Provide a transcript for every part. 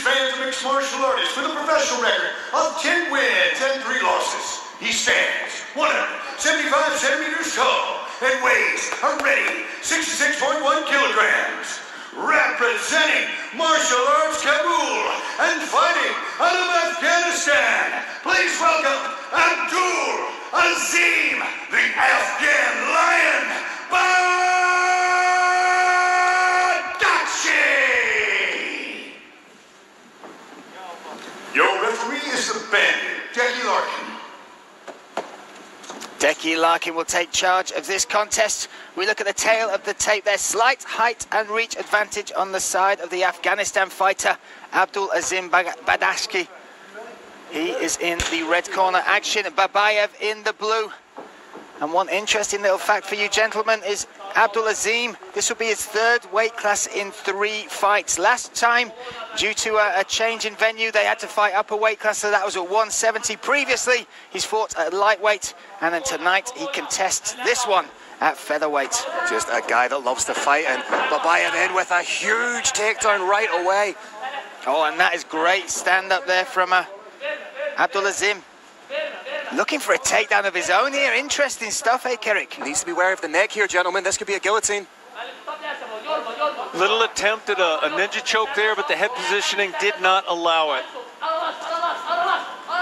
fans of mixed martial artist with a professional record of 10 wins and 3 losses. He stands 175 centimeters tall and weighs a ready 66.1 kilograms. Representing martial arts Kabul and fighting out of Afghanistan, please welcome Abdul Azim, the Afghan Lion, Badashi! Your referee is the bandit, Jackie Larkin. Decky Larkin will take charge of this contest. We look at the tail of the tape. There's slight height and reach advantage on the side of the Afghanistan fighter, Abdul Azim Badakhshi. He is in the red corner Agshin, Babayev in the blue. And one interesting little fact for you gentlemen is Abdul Azim, this will be his third weight class in three fights. Last time, due to a, a, change in venue, they had to fight upper weight class, so that was at 170. Previously, he's fought at lightweight, and then tonight he contests this one at featherweight. Just a guy that loves to fight, and Babayev in with a huge takedown right away. Oh, and that is great stand up there from uh, Abdul Azim. Looking for a takedown of his own here. Interesting stuff, eh, Kerrick? Needs to be wary of the neck here, gentlemen. This could be a guillotine. Little attempt at a, a ninja choke there, but the head positioning did not allow it.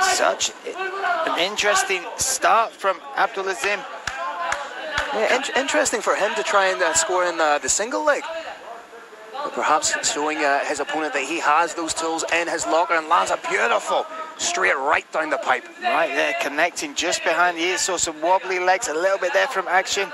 Such an interesting start from Abdul Azim. Yeah, in interesting for him to try and uh, score in uh, the single leg. But perhaps showing uh, his opponent that he has those tools in his locker and lands a beautiful straight right down the pipe. Right there, connecting just behind the ears. Saw some wobbly legs, a little bit there from Agshin.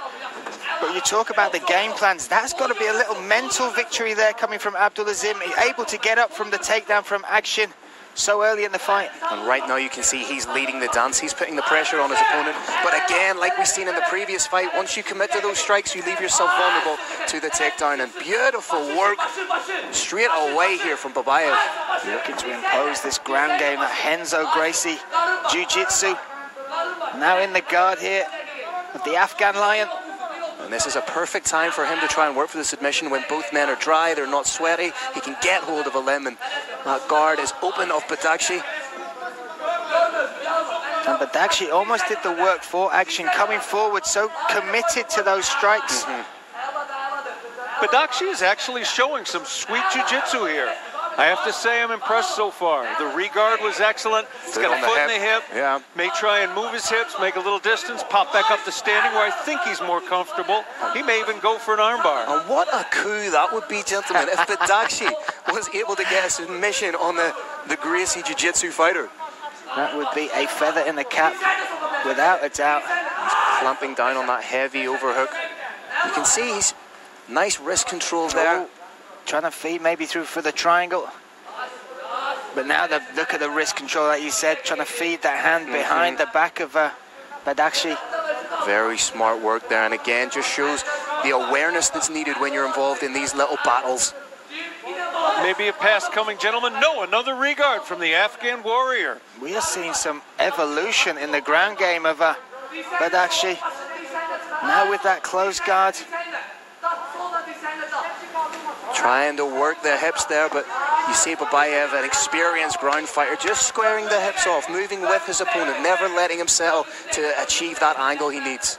But you talk about the game plans. That's got to be a little mental victory there coming from Abdul Azim. Able to get up from the takedown from Agshin so early in the fight. And right now you can see he's leading the dance. He's putting the pressure on his opponent. But again, like we've seen in the previous fight, once you commit to those strikes, you leave yourself vulnerable to the takedown. And beautiful work straight away here from Babayev. Looking to impose this ground game at Renzo Gracie Jiu-Jitsu. Now in the guard here of the Afghan Lion. And this is a perfect time for him to try and work for the submission when both men are dry, they're not sweaty. He can get hold of a limb, and that guard is open off Badakhshi. And Badakhshi almost did the work for Agshin, coming forward, so committed to those strikes. Mm -hmm. Badakhshi is actually showing some sweet jiu-jitsu here. I have to say I'm impressed so far. The regard was excellent. He's got a foot in the hip. Yeah. May try and move his hips, make a little distance, pop back up to standing where I think he's more comfortable. He may even go for an armbar. And what a coup that would be, gentlemen, if Badakhshi was able to get a submission on the, the Gracie Jiu-Jitsu fighter. That would be a feather in the cap, without a doubt. He's clamping down on that heavy overhook. You can see he's nice wrist control there. Oh trying to feed maybe through for the triangle. But now the, look at the wrist control, like you said, trying to feed that hand mm -hmm. behind the back of uh, Badakhshi. Very smart work there, and again, just shows the awareness that's needed when you're involved in these little battles. Maybe a pass coming, gentlemen. No, another regard from the Afghan warrior. We are seeing some evolution in the ground game of uh, Badakhshi. Now with that close guard, trying to work their hips there, but you see Babayev, an experienced ground fighter, just squaring the hips off, moving with his opponent, never letting him settle to achieve that angle he needs.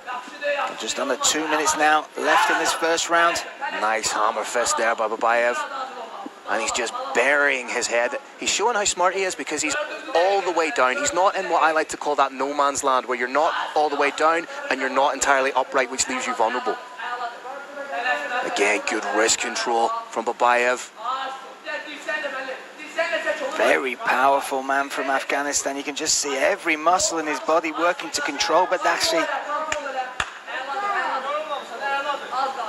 Just under two minutes now left in this first round. Nice hammer fist there by Babayev. And he's just burying his head. He's showing how smart he is because he's all the way down. He's not in what I like to call that no man's land, where you're not all the way down and you're not entirely upright, which leaves you vulnerable. Again, good wrist control from Babayev. Very powerful man from Afghanistan. You can just see every muscle in his body working to control Badakhshi.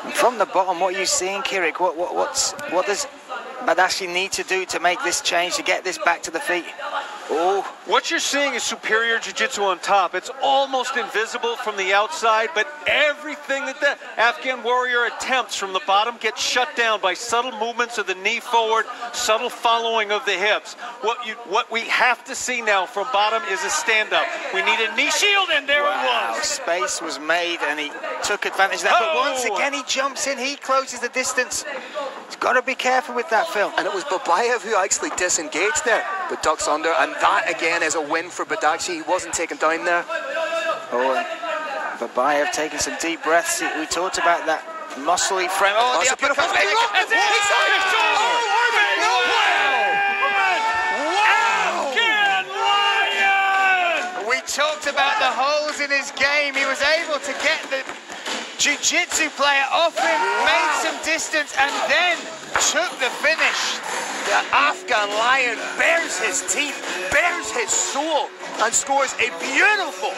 And from the bottom, what are you seeing, Kirik? What, what, what's, what does Badakhshi need to do to make this change, to get this back to the feet? Oh. What you're seeing is superior jiu-jitsu on top. It's almost invisible from the outside, but everything that the Afghan warrior attempts from the bottom gets shut down by subtle movements of the knee forward, subtle following of the hips. What you what we have to see now from bottom is a stand-up. We need a knee shield, and there wow. it was. Space was made, and he took advantage of that. Oh. But once oh! again, he jumps in, he closes the distance. He's got to be careful with that, Phil. And it was Babayev who actually disengaged there, but ducks under. And that again is a win for Badakhshi. He wasn't taken down there. Oh, uh, Babayev taking some deep breaths. We talked about that muscly frame. Oh, Oh, the it's a beautiful thing. That's it. he's on his shoulder. Afghan Lion! We talked about the holes in his game. He was able to get the jiu-jitsu player off him, made some distance, and then took the finish. The Afghan lion bares his teeth, bares his soul, and scores a beautiful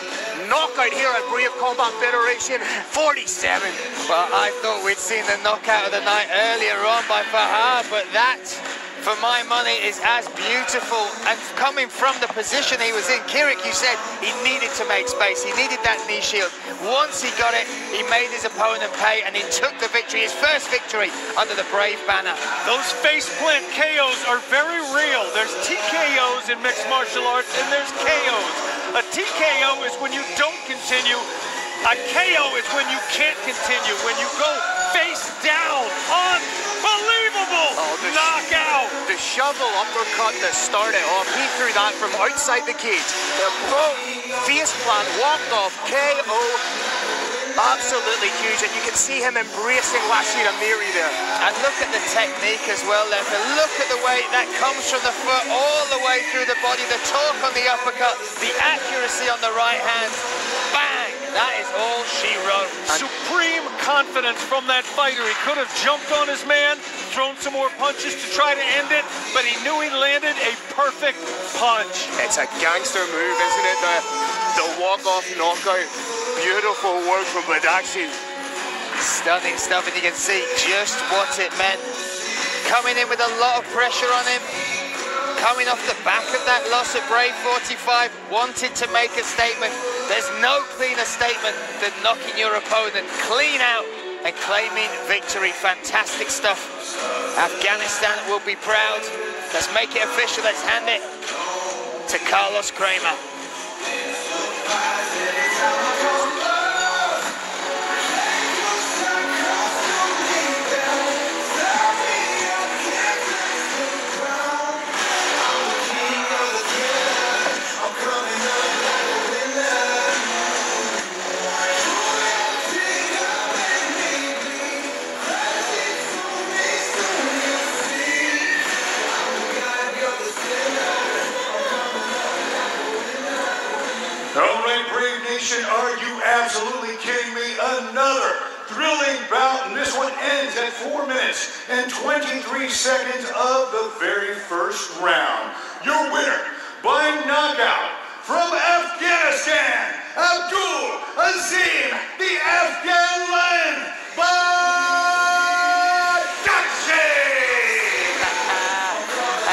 knockout here at Brave Combat Federation 47. Well, I thought we'd seen the knockout of the night earlier on by Fahad, but that, for my money, is as beautiful. And coming from the position he was in, Kirik, you said he needed to make space. He needed that knee shield. Once he got it, he made his opponent pay, and he took the victory, his first victory under the Brave banner. Those face plant KOs are very real. There's TKOs in mixed martial arts and there's KOs. A TKO is when you don't continue. A KO is when you can't continue. When you go face down. Shovel uppercut that started off, he threw that from outside the cage. The both face plant walked off KO. Absolutely huge, and you can see him embracing Rashid Amiri there. And look at the technique as well, Leffer. Look at the way that comes from the foot all the way through the body, the torque on the uppercut, the accuracy on the right hand. Bang! That is all she wrote. Supreme confidence from that fighter. He could have jumped on his man, thrown some more punches to try to end it, but he knew he landed a perfect punch. It's a gangster move, isn't it? The, the walk-off knockout. Beautiful work from Badakhshi. Stunning stuff, and you can see just what it meant. Coming in with a lot of pressure on him. Coming off the back of that loss at Brave 45, wanted to make a statement. There's no cleaner statement than knocking your opponent clean out and claiming victory. Fantastic stuff. Afghanistan will be proud. Let's make it official. Let's hand it to Carlos Kramer. Brave Nation, are you absolutely kidding me? Another thrilling bout, and this one ends at 4 minutes and 23 seconds of the very first round. Your winner by knockout from Afghanistan, Abdul Azim, the Afghan Lion, Badakhshi!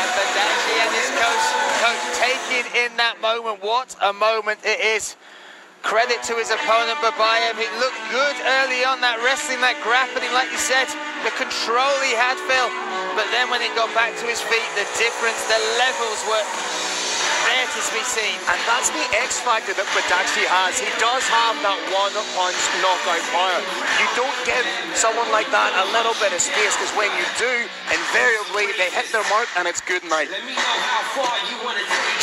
and Badashi and his coach, coach taking in that moment. What a moment it is. Credit to his opponent Babayev. It looked good early on, that wrestling, that grappling, like you said, the control he had, Phil. But then when it got back to his feet, the difference, the levels were there to be seen. And that's the X factor that Badakhshi has. He does have that one punch knockout power. You don't give someone like that a little bit of space because when you do, invariably they hit their mark and it's good night.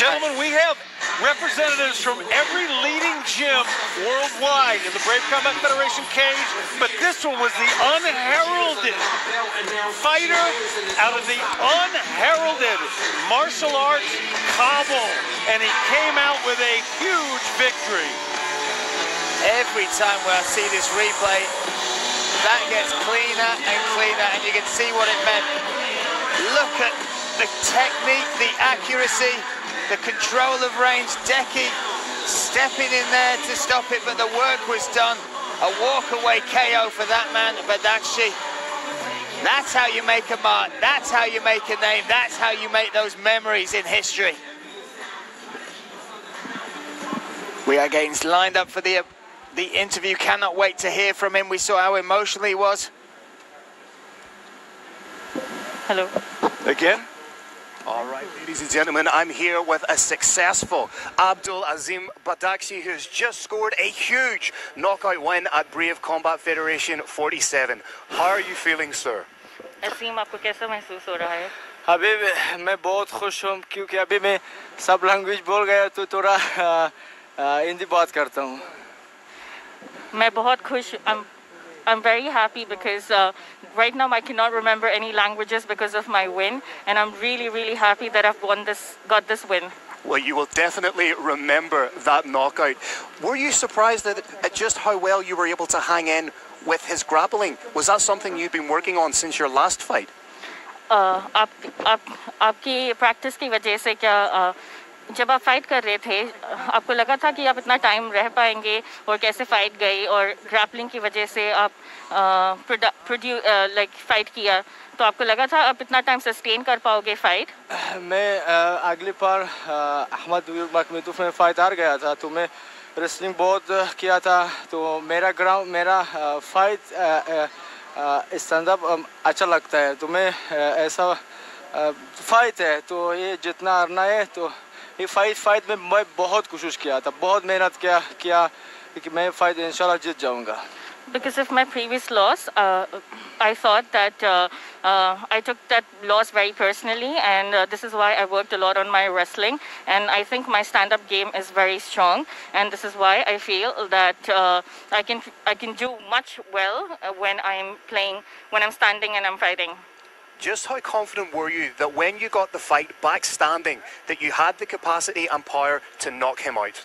Gentlemen, we have representatives from every leading gym worldwide in the Brave Combat Federation cage, but this one was the unheralded fighter out of the unheralded martial arts Kabul, and he came out with a huge victory. Every time when I see this replay, that gets cleaner and cleaner, and you can see what it meant. Look at the technique, the accuracy, the control of range. Decky stepping in there to stop it, but the work was done. A walk-away KO for that man, Badakhshi. That's how you make a mark. That's how you make a name. That's how you make those memories in history. We are getting lined up for the the interview. Cannot wait to hear from him. We saw how emotional he was. Hello. Again? All right, ladies and gentlemen, I'm here with a successful Abdul Azim Badakhshi who's just scored a huge knockout win at Brave Combat Federation 47. How are you feeling, sir? असीम आपको कैसा महसूस हो रहा है अभी मैं बहुत खुश हूँ क्योंकि अभी मैं सब लैंग्वेज बोल गया तो थोड़ा हिंदी बात करता हूँ मैं बहुत खुश I'm I'm very happy because uh, right now I cannot remember any languages because of my win and I'm really really happy that I've won this got this win. Well, you will definitely remember that knockout. Were you surprised at, at just how well you were able to hang in with his grappling? Was that something you've been working on since your last fight? Uh, आप आप आपकी practice की वजह से क्या uh, जब आप fight कर रहे थे आपको लगा था कि आप इतना टाइम रह पाएँगे और कैसे फाइट गई और ग्रैपलिंग की वजह से आप प्रोड्यू लाइक फाइट किया? तो आपको लगा था आप इतना टाइम सस्टेन कर पाओगे फाइट मैं अगली बार अहमद मकमीतुफ में फाइट हार गया था तो मैं रेसलिंग बहुत किया था तो मेरा ग्राउंड मेरा fight ah, ah, ah, stand up um, अच्छा लगता है। तो मैं ऐसा फाइट है तो ये जितना हारना है तो ये फाइट फाइट में मैं बहुत कोशिश किया था बहुत मेहनत किया किया कि मैं फाइट इंशाल्लाह जीत जाऊंगा because of my previous loss, uh, I thought that uh, uh, I took that loss very personally, and uh, this is why I worked a lot on my wrestling. And I think my stand-up game is very strong, and this is why I feel that uh, I can I can do much well uh, when I'm playing, when I'm standing and I'm fighting. Just how confident were you that when you got the fight back standing, that you had the capacity and power to knock him out?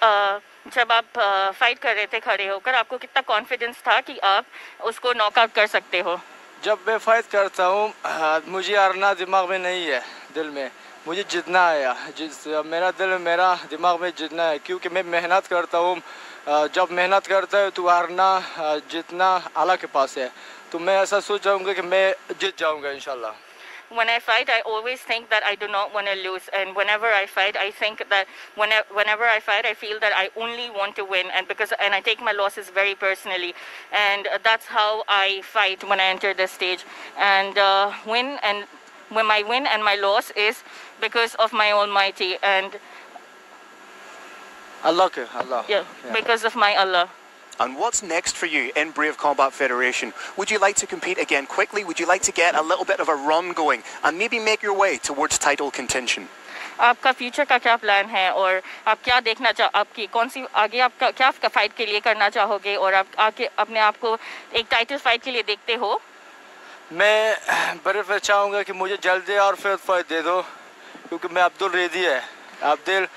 Uh, जब आप fight कर रहे थे खड़े होकर आपको कितना confidence था कि आप उसको नॉकआउट कर सकते हो? जब मैं फाइट करता हूँ मुझे हारना दिमाग में नहीं है दिल में। मुझे जितना आया जिस मेरा दिल मेरा दिमाग में जितना है क्योंकि मैं मेहनत करता हूँ। जब मेहनत करता है तो हारना जितना आला के पास है। तो मैं ऐसा सोच जाऊँगा कि मैं जीत जाऊँगा इंशाल्लाह when I fight, I always think that I do not want to lose. And whenever I fight, I think that whenever, whenever I fight, I feel that I only want to win. And because and I take my losses very personally, and uh, that's how I fight when I enter the stage. And uh, win and when my win and my loss is because of my Almighty and अल्लाह के अल्लाह yeah, because of my Allah. And what's next for you in Brave Combat Federation? Would you like to compete again quickly? Would you like to get a little bit of a run going and maybe make your way towards title contention? आपका future का क्या plan है और आप क्या देखना चाह आपकी कौन सी आगे आपका क्या फाइट के लिए करना चाहोगे और आप आगे अपने आप को एक टाइटल फाइट के लिए देखते हो मैं बर्फ चाहूँगा कि मुझे जल्दी और फिर फाइट दे दो क्योंकि मैं अब्दुल रेदी है अब्दुल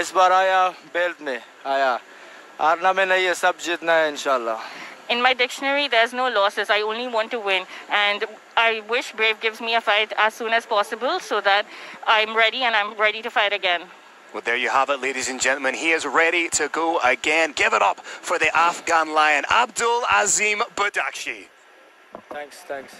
इस बार आया बेल्ट में आया in my dictionary, there's no losses. I only want to win. And I wish Brave gives me a fight as soon as possible so that I'm ready and I'm ready to fight again. Well, there you have it, ladies and gentlemen. He is ready to go again. Give it up for the Afghan lion, Abdul Azim Badakhshi. Thanks, thanks.